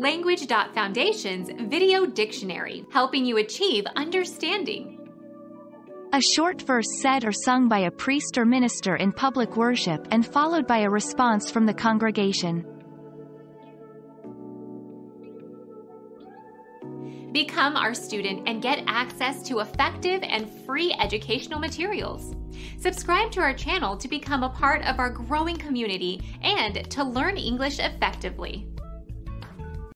Language.Foundation's Video Dictionary, helping you achieve understanding. A short verse said or sung by a priest or minister in public worship and followed by a response from the congregation. Become our student and get access to effective and free educational materials. Subscribe to our channel to become a part of our growing community and to learn English effectively.